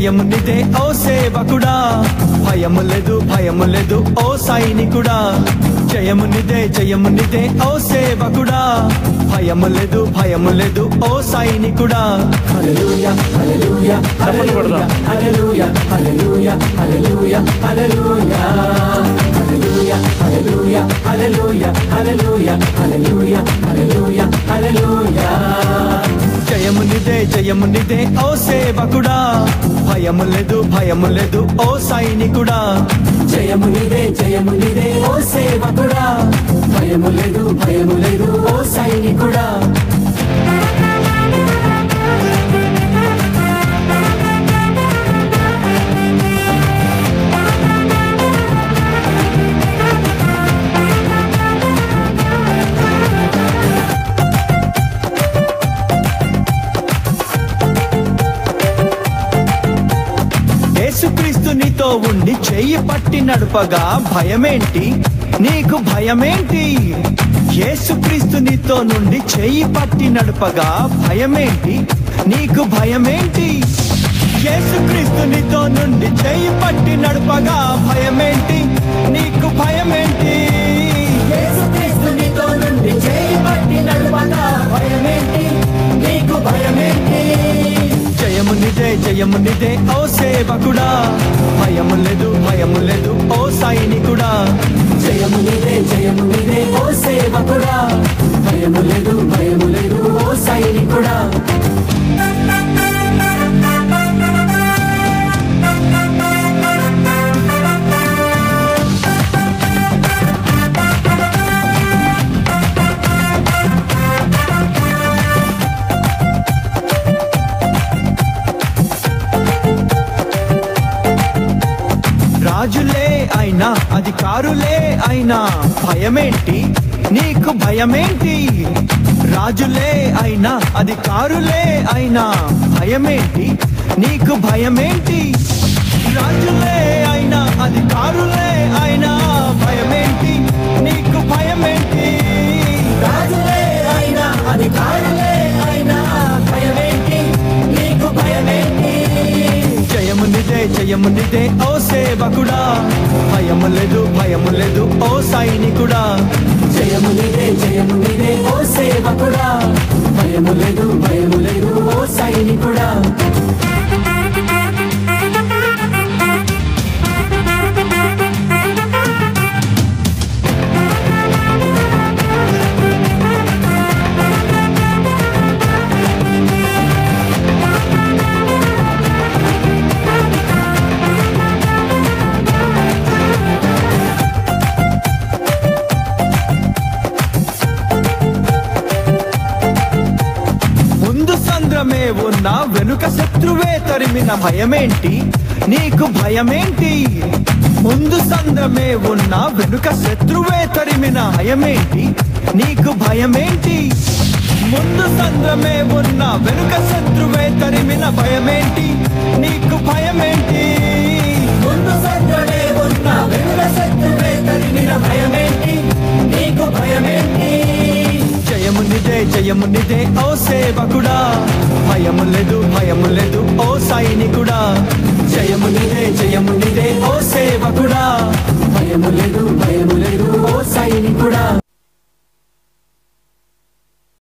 జయము నిదే ఓ సేవకుడా భయము లేదు భయము లేదు ఓ సైనికుడా జయము నిదే జయము నిదే ఓ సేవకుడా భయము లేదు భయము లేదు ఓ సైనికుడా హల్లెలూయా హల్లెలూయా హల్లెలూయా హల్లెలూయా హల్లెలూయా హల్లెలూయా హల్లెలూయా హల్లెలూయా హల్లెలూయా హల్లెలూయా జయము నిదే ఓ సేవకుడా. భయము లేదు భయము లేదు ఓ సైనికుడా. జయము నిదే జయము నిదే ఓ సేవకుడా. భయము లేదు యేసుక్రీస్తు నీతో ఉండి చెయ్యి పట్టి నడుపగా భయమేంటి? నీకు భయమేంటి? యేసుక్రీస్తు నీతో నుండి చెయ్యి పట్టి నడుపగా భయమేంటి? నీకు భయమేంటి? యేసుక్రీస్తు నీతో నుండి చెయ్యి పట్టి నడుపగా భయమేంటి? నీకు భయమేంటి? యేసుక్రీస్తు నీతో నుండి చెయ్యి పట్టి నడుపగా భయమేంటి? నీకు భయమేంటి? జయము నిదే జయము నిదే ఓ సేవకుడా భయము లేదు భయము లేదు ఓ సైనికుడా. జయము నిదే జయము నిదే ఓ సేవకుడా. భయము లేదు అయినా అయినా అధికారులే అయినా. భయమేంటి? నీకు భయమేంటి? రాజులే అయినా అధికారులే అయినా. భయమేంటి? నీకు భయమేంటి? రాజులే అయినా అధికారులే అయినా. భయం నిదే ఓ సేవకుడా. భయం లేదు భయం లేదు ఓ సైనికుడా. జయము నిదే జయము నిదే ఓ సేవకుడా. భయము లేదు భయము లేదు ఓ సైనికుడా. నా వెనుక శత్రువే తరిమిన భయమేంటి? నీకు భయమేంటి? ముందు సంద్రమే ఉన్న వెనుక శత్రువే తరిమిన భయమేంటి? నీకు భయమేంటి? ముందు సంద్రమే ఉన్న వెనుక శత్రువే తరిమిన భయమేంటి? నీకు భయమేంటి? నిదే జయము నిదే ఓ సేవకుడా. భయము లేదు భయము లేదు ఓ సైనికుడా. జయము నిదే జయము నిదే ఓ సేవకుడా. భయము లేదు